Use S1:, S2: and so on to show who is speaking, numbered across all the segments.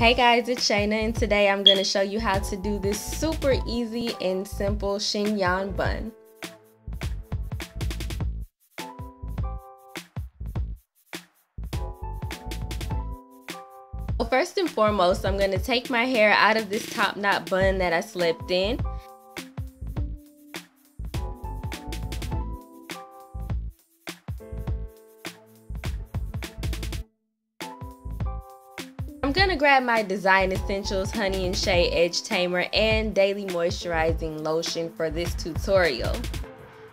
S1: Hey guys, it's Shayna and today I'm going to show you how to do this super easy and simple chignon bun. Well, first and foremost, I'm going to take my hair out of this top knot bun that I slipped in I'm gonna grab my Design Essentials Honey and Shea Edge Tamer and Daily Moisturizing Lotion for this tutorial.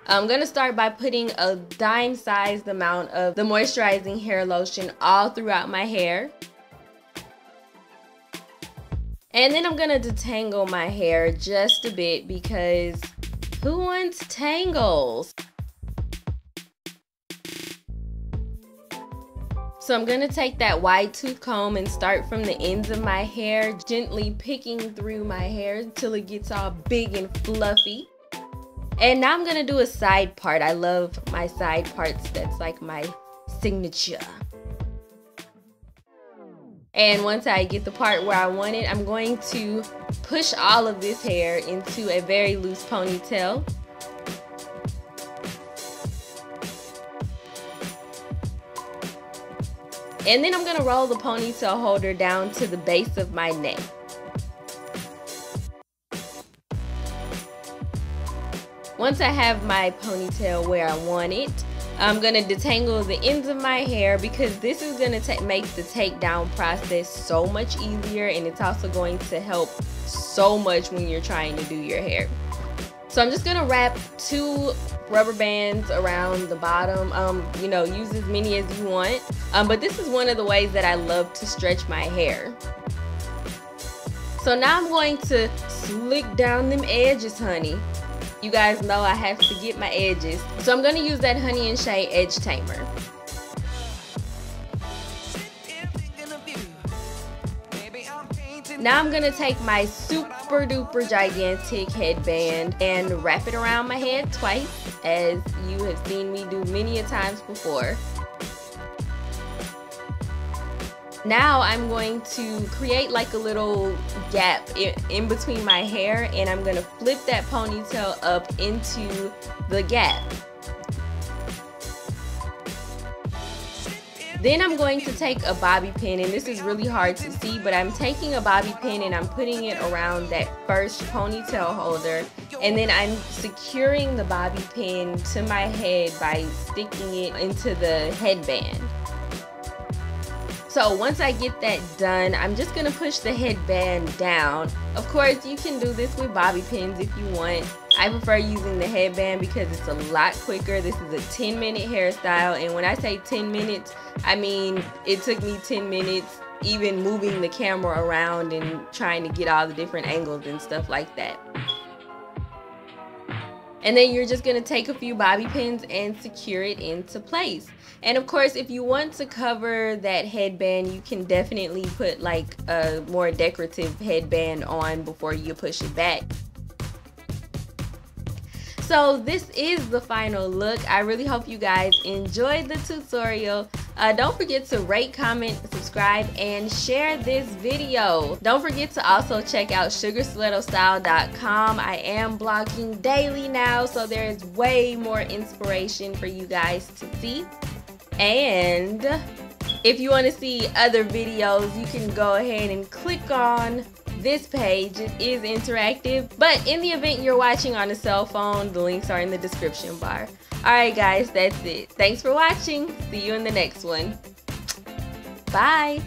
S1: I'm gonna start by putting a dime sized amount of the moisturizing hair lotion all throughout my hair. And then I'm gonna detangle my hair just a bit because who wants tangles? So I'm going to take that wide tooth comb and start from the ends of my hair, gently picking through my hair until it gets all big and fluffy. And now I'm going to do a side part. I love my side parts. That's like my signature. And once I get the part where I want it, I'm going to push all of this hair into a very loose ponytail. And then I'm gonna roll the ponytail holder down to the base of my neck. Once I have my ponytail where I want it, I'm gonna detangle the ends of my hair because this is gonna make the takedown process so much easier and it's also going to help so much when you're trying to do your hair. So I'm just gonna wrap two rubber bands around the bottom. Um, you know, use as many as you want. Um, but this is one of the ways that I love to stretch my hair. So now I'm going to slick down them edges, honey. You guys know I have to get my edges. So I'm gonna use that Honey and Shea Edge Tamer. Now I'm gonna take my super duper gigantic headband and wrap it around my head twice as you have seen me do many a times before. Now I'm going to create like a little gap in, between my hair and I'm gonna flip that ponytail up into the gap. Then I'm going to take a bobby pin, and this is really hard to see, but I'm taking a bobby pin and I'm putting it around that first ponytail holder. And then I'm securing the bobby pin to my head by sticking it into the headband. So once I get that done, I'm just gonna push the headband down. Of course, you can do this with bobby pins if you want. I prefer using the headband because it's a lot quicker. This is a 10 minute hairstyle and when I say 10 minutes, I mean it took me 10 minutes even moving the camera around and trying to get all the different angles and stuff like that. And then you're just to take a few bobby pins and secure it into place. And of course, if you want to cover that headband, you can definitely put like a more decorative headband on before you push it back. So this is the final look. I really hope you guys enjoyed the tutorial. Uh, don't forget to rate, comment, subscribe, and share this video. Don't forget to also check out sugarstilettostyle.com. I am blogging daily now, so there is way more inspiration for you guys to see. And if you want to see other videos, you can go ahead and click on this page. is interactive, but in the event you're watching on a cell phone, the links are in the description bar. Alright guys, that's it. Thanks for watching. See you in the next one. Bye!